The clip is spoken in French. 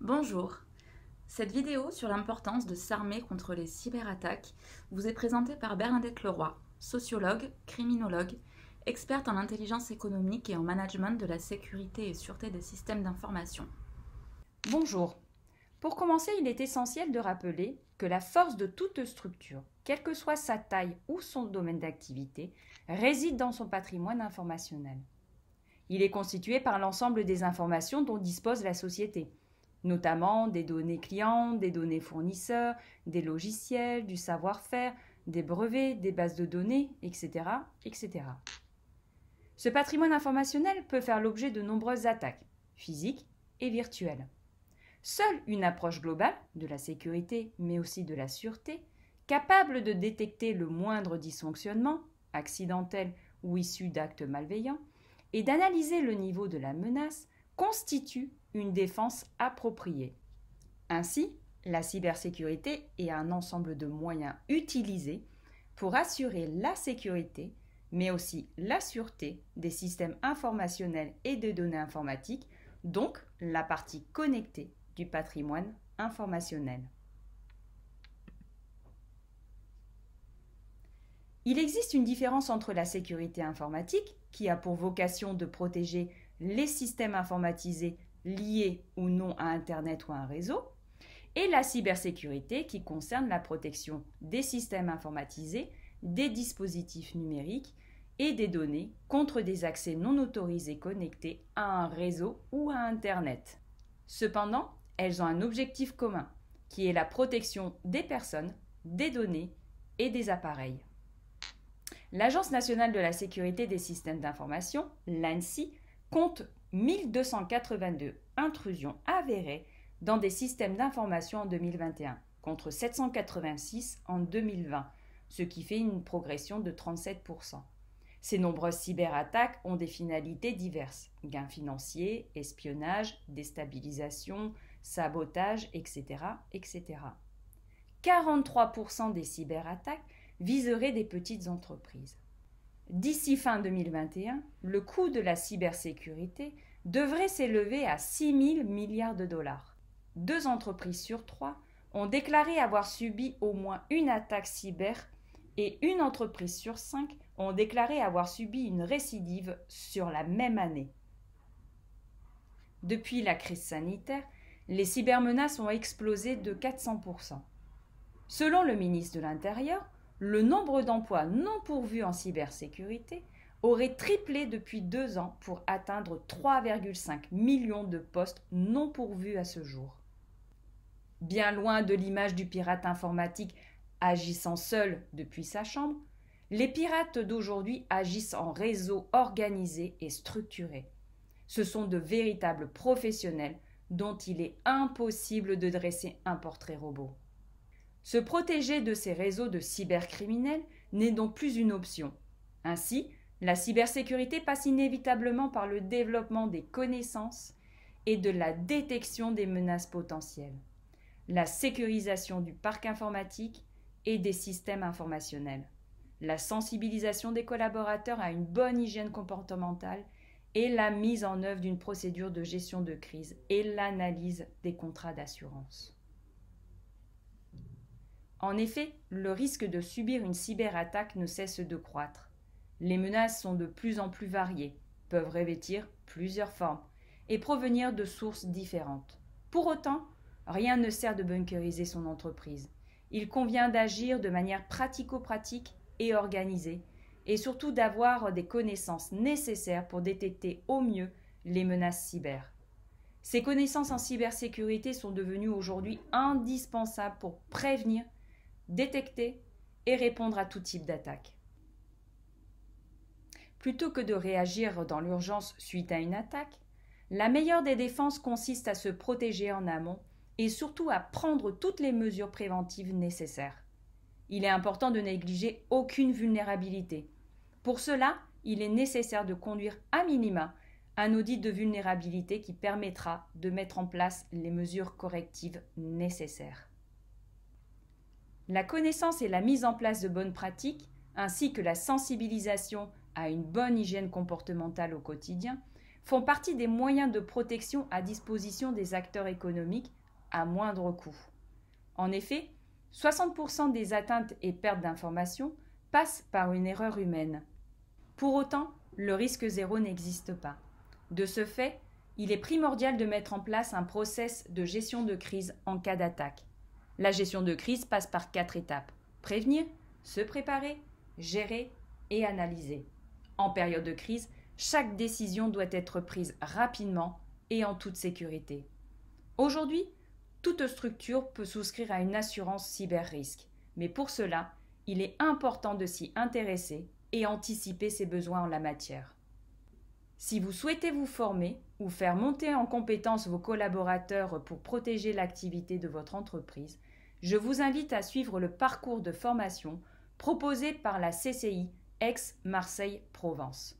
Bonjour. Cette vidéo sur l'importance de s'armer contre les cyberattaques vous est présentée par Bernadette Leroy, sociologue, criminologue, experte en intelligence économique et en management de la sécurité et sûreté des systèmes d'information. Bonjour. Pour commencer, il est essentiel de rappeler que la force de toute structure, quelle que soit sa taille ou son domaine d'activité, réside dans son patrimoine informationnel. Il est constitué par l'ensemble des informations dont dispose la société, notamment des données clients, des données fournisseurs, des logiciels, du savoir-faire, des brevets, des bases de données, etc., etc. Ce patrimoine informationnel peut faire l'objet de nombreuses attaques, physiques et virtuelles. Seule une approche globale de la sécurité, mais aussi de la sûreté, capable de détecter le moindre dysfonctionnement, accidentel ou issu d'actes malveillants, et d'analyser le niveau de la menace, constitue une défense appropriée. Ainsi, la cybersécurité est un ensemble de moyens utilisés pour assurer la sécurité, mais aussi la sûreté des systèmes informationnels et de données informatiques, donc la partie connectée du patrimoine informationnel. Il existe une différence entre la sécurité informatique, qui a pour vocation de protéger les systèmes informatisés liés ou non à Internet ou à un réseau, et la cybersécurité qui concerne la protection des systèmes informatisés, des dispositifs numériques et des données contre des accès non autorisés connectés à un réseau ou à Internet. Cependant, elles ont un objectif commun, qui est la protection des personnes, des données et des appareils. L'Agence nationale de la sécurité des systèmes d'information, l'ANSI, compte 1282 intrusions avérées dans des systèmes d'information en 2021, contre 786 en 2020, ce qui fait une progression de 37%. Ces nombreuses cyberattaques ont des finalités diverses gains financiers, espionnage, déstabilisation, sabotage, etc. etc. 43% des cyberattaques viseraient des petites entreprises. D'ici fin 2021, le coût de la cybersécurité devrait s'élever à 6 000 milliards de dollars. Deux entreprises sur trois ont déclaré avoir subi au moins une attaque cyber et une entreprise sur cinq ont déclaré avoir subi une récidive sur la même année. Depuis la crise sanitaire, les cybermenaces ont explosé de 400%. Selon le ministre de l'Intérieur, le nombre d'emplois non pourvus en cybersécurité aurait triplé depuis deux ans pour atteindre 3,5 millions de postes non pourvus à ce jour. Bien loin de l'image du pirate informatique agissant seul depuis sa chambre, les pirates d'aujourd'hui agissent en réseau organisé et structuré. Ce sont de véritables professionnels dont il est impossible de dresser un portrait robot. Se protéger de ces réseaux de cybercriminels n'est donc plus une option. Ainsi, la cybersécurité passe inévitablement par le développement des connaissances et de la détection des menaces potentielles, la sécurisation du parc informatique et des systèmes informationnels, la sensibilisation des collaborateurs à une bonne hygiène comportementale et la mise en œuvre d'une procédure de gestion de crise et l'analyse des contrats d'assurance. En effet, le risque de subir une cyberattaque ne cesse de croître. Les menaces sont de plus en plus variées, peuvent revêtir plusieurs formes et provenir de sources différentes. Pour autant, rien ne sert de bunkeriser son entreprise. Il convient d'agir de manière pratico-pratique et organisée, et surtout d'avoir des connaissances nécessaires pour détecter au mieux les menaces cyber. Ces connaissances en cybersécurité sont devenues aujourd'hui indispensables pour prévenir détecter et répondre à tout type d'attaque. Plutôt que de réagir dans l'urgence suite à une attaque, la meilleure des défenses consiste à se protéger en amont et surtout à prendre toutes les mesures préventives nécessaires. Il est important de négliger aucune vulnérabilité. Pour cela, il est nécessaire de conduire à minima un audit de vulnérabilité qui permettra de mettre en place les mesures correctives nécessaires. La connaissance et la mise en place de bonnes pratiques, ainsi que la sensibilisation à une bonne hygiène comportementale au quotidien, font partie des moyens de protection à disposition des acteurs économiques à moindre coût. En effet, 60% des atteintes et pertes d'informations passent par une erreur humaine. Pour autant, le risque zéro n'existe pas. De ce fait, il est primordial de mettre en place un process de gestion de crise en cas d'attaque. La gestion de crise passe par quatre étapes. Prévenir, se préparer, gérer et analyser. En période de crise, chaque décision doit être prise rapidement et en toute sécurité. Aujourd'hui, toute structure peut souscrire à une assurance cyber-risque, mais pour cela, il est important de s'y intéresser et anticiper ses besoins en la matière. Si vous souhaitez vous former ou faire monter en compétence vos collaborateurs pour protéger l'activité de votre entreprise, je vous invite à suivre le parcours de formation proposé par la CCI Aix-Marseille-Provence.